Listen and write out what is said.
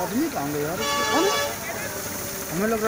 आदमी कहाँ गए यार हमें लग